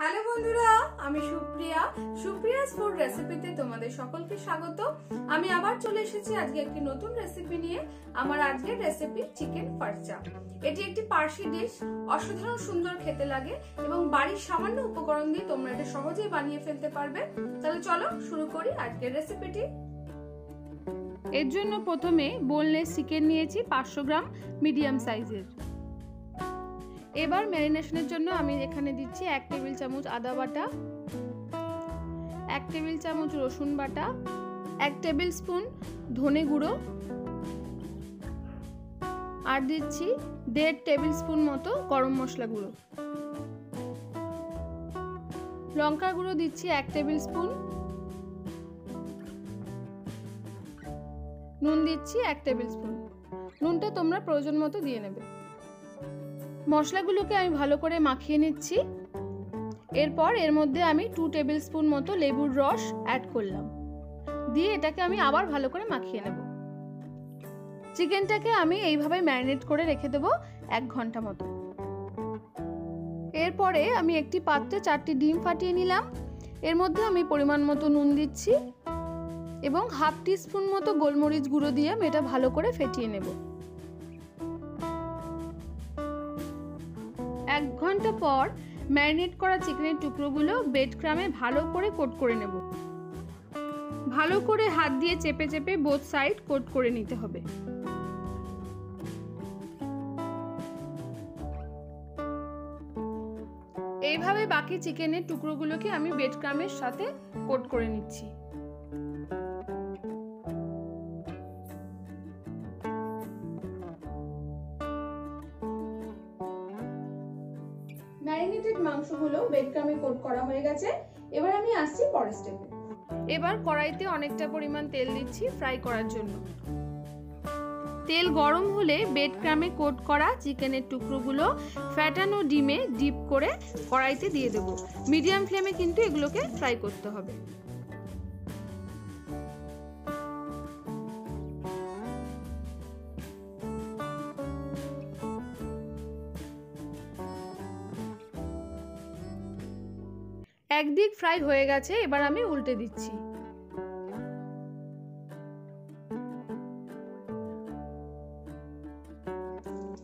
Hello বন্ধুরা, আমি Supriya. Supriya's food রেসিপিতে তোমাদের সকলকে স্বাগত। আমি আবার চলে এসেছি আজকে একটি নতুন রেসিপি নিয়ে, আমার আজকের রেসিপি চিকেন ফার্চা এটি একটি পার্সি ডিশ অসাধারণ সুন্দর খেতে লাগে এবং বাড়ির সামান্য উপকরণ দিয়ে তোমরা এটা সহজেই বানিয়ে ফেলতে পারবে। তাহলে চলো শুরু করি আজকের রেসিপিটি এর জন্য প্রথমে বোনলেস চিকেন নিয়েছি পাঁচশো গ্রাম মিডিয়াম সাইজের এবার ম্যারিনেশনের জন্য আমি এখানে দিচ্ছি এক টেবিল চামচ আদা বাটা, এক টেবিল চামচ রসুন বাটা, এক টেবিল স্পুন ধনে গুঁড়ো, আর দিচ্ছি দেড় টেবিল স্পুন মতো গরম মশলা গুঁড়ো। লঙ্কা গুঁড়ো দিচ্ছি এক টেবিল স্পুন। নুন দিচ্ছি এক টেবিল স্পুন। নুনটা তোমরা প্রয়োজন মতো দিয়ে নেবে। মশলাগুলোকে আমি ভালো করে মাখিয়ে নিচ্ছি। এরপর এর মধ্যে আমি টু টেবিল স্পুন মতো লেবুর রস অ্যাড করলাম। দিয়ে এটাকে আমি আবার ভালো করে মাখিয়ে নেব। চিকেনটাকে আমি এইভাবে ম্যারিনেট করে রেখে দেবো এক ঘণ্টা মতো। এরপরে আমি একটি পাত্রে চারটি ডিম ফাটিয়ে নিলাম। এর মধ্যে আমি পরিমাণ মতো নুন দিচ্ছি এবং হাফ টি স্পুন মতো গোলমরিচ গুঁড়ো দিয়ে আমি এটা ভালো করে ফেটিয়ে নেব। এক ঘণ্টা পর ম্যারিনেট করা চিকেনের টুকরোগুলো বেড ক্রামে ভালো করে কোট করে নেব। ভালো করে হাত দিয়ে চেপে চেপে বোথ সাইড কোট করে নিতে হবে। এইভাবে বাকি চিকেনের টুকরোগুলোকে আমি বেড ক্রামের সাথে কোট করে নিচ্ছি। ম্যারিনেটেড মাংসগুলো বেডক্রামে কোট করা হয়ে গেছে। এবার আমি আসছি পরের স্টেপে এবার কড়াইতে অনেকটা পরিমাণ তেল দিচ্ছি ফ্রাই করার জন্য। তেল গরম হলে বেড ক্রামে কোট করা চিকেনের টুকরোগুলো ফ্যাটানো ডিমে ডিপ করে কড়াইতে দিয়ে দেবো। মিডিয়াম ফ্লেমে কিন্তু এগুলোকে ফ্রাই করতে হবে। একদিক ফ্রাই হয়ে গেছে, এবার আমি উল্টে দিচ্ছি।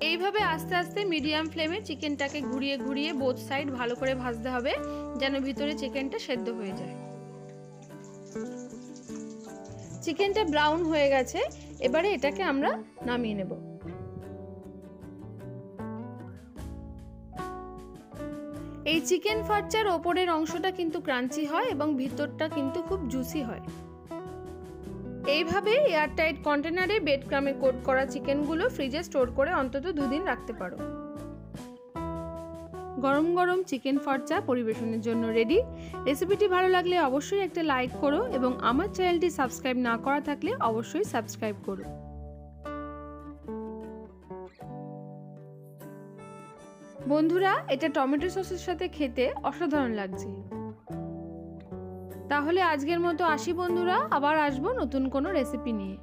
এইভাবে আস্তে আস্তে মিডিয়াম ফ্লেমে চিকেনটাকে ঘুরিয়ে ঘুরিয়ে বোথ সাইড ভালো করে ভাজতে হবে, যেন ভিতরে চিকেনটা সেদ্ধ হয়ে যায়। চিকেনটা ব্রাউন হয়ে গেছে, এবারে এটাকে আমরা নামিয়ে নেব। এই চিকেন ফার্চার ওপরের অংশটা কিন্তু ক্রাঞ্চি হয় এবং ভিতরটা কিন্তু খুব জুসি হয়। এইভাবে এয়ারটাইট কন্টেনারে বেড ক্রামে কোট করা চিকেনগুলো ফ্রিজে স্টোর করে অন্তত দুদিন রাখতে পারো। গরম গরম চিকেন ফর্চা পরিবেশনের জন্য রেডি। রেসিপিটি ভালো লাগলে অবশ্যই একটা লাইক করো এবং আমার চ্যানেলটি সাবস্ক্রাইব না করা থাকলে অবশ্যই সাবস্ক্রাইব করো। বন্ধুরা, এটা টমেটো সসের সাথে খেতে অসাধারণ লাগছে। তাহলে আজকের মতো আসি বন্ধুরা, আবার আসব নতুন কোনো রেসিপি নিয়ে।